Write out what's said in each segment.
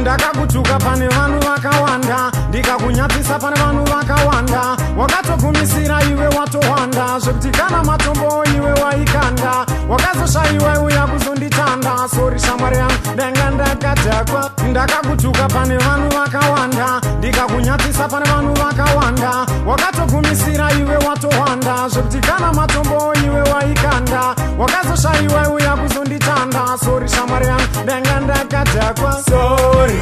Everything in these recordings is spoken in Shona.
ndakagutuka pane vanhu vakawanda ndikakunyatisa pane vanhu vakawanda wakatogumisira iwe watowanda zvekuti kana matombo iwe waikanda wakazoshayiwa iuya kuzonditanda sori shamwari yangu ndanga ndakadhakwa ndakakutuka pane vanhu vakawanda ndikakunyatsisa pane vanhu vakawanda wakatogumisira iwe watowanda zvekuti kana matombowo iwe waikanda wakazoshayiwa iuya kuzonditanda sori shamwari yangu ndanga ndakadhakwa sori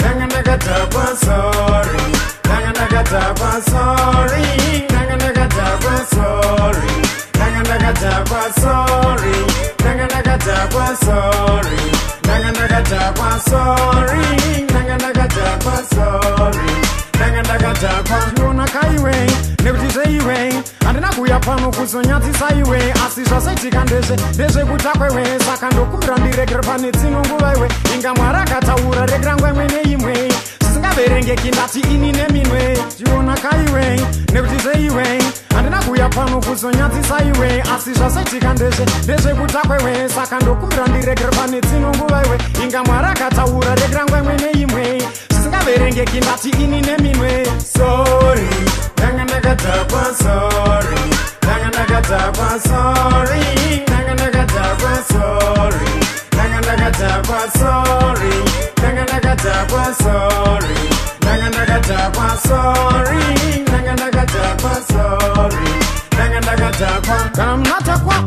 ndanga ndakadhakwa sori ndanga ndakadhakwa sori ndanga ndakadhakwa sori ndanga ndakadhakwa sori ndanga ndakadhakwa sori nanga ndakadhakwa sori nanga ndakadhakwa sori nanga ndakadhakwa ndiona kaiwe nekuti zveiwe handina kuya pano kuzonyatsisa iwe asi zvasaitika ndezve ndezvekudhakwewe saka ndokumbira ndiregera pane dzino nguva iwe inga mwari akataura regera ngwemwe neimwe zvisingaverengeki ndati ini neminwe ndiona kaiwe nekuti zveiwe ndakuya pano kuzonyatsisa iwe asi zvasaitika ndezve ndezvekuta kwewe saka ndokumbira ndiregera pane dzino nguva iwe inga mwari akataura regera ngwa imwe neimwe zvisingaverengeki ndati ini neminwe sori ndanga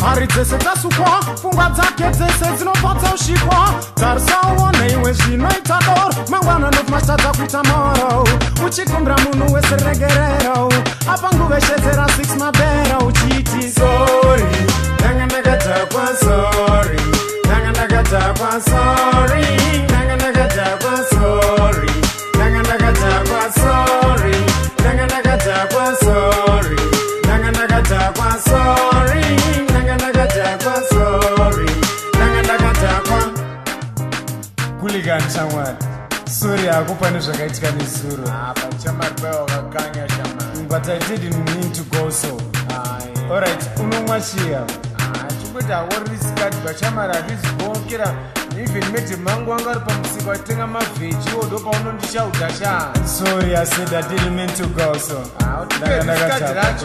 hari dzese dzasukwa pfungwa dzake dzese dzinobva dzausvikwa tarisaonaiwe zvinoita doro mangwana nomatadza kuita moro uchikumbira munhu weseregerero apa nguve shedzera shamwari suri hakupa nezvakaitika nesuro ah, but i didn't mean to go so alright unomwa chiya ah, chingoti haworiskati bashamari harizi kuokera even medhemangu wangu ari pamusika atitenga mavheji wo ndopaunondishaudasha sorry asaid adidn mean to go so ah, ndakandakaaa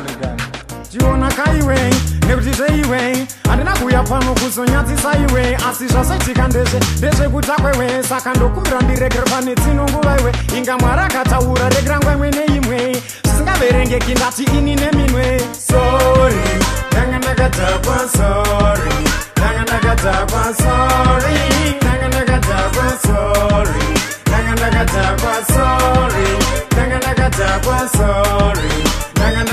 tiona kaiwe nekuti zveiwei handina kuya pano kuzonyadzisa iwe asi zvasoitika ndezve ndezvekutakwewe saka ndokumbira ndiregera pane dzino nguva iwe inga mwari akataura regera nguva imwe neimwe zvisingaverengeki ndati ini neminwe Sorry.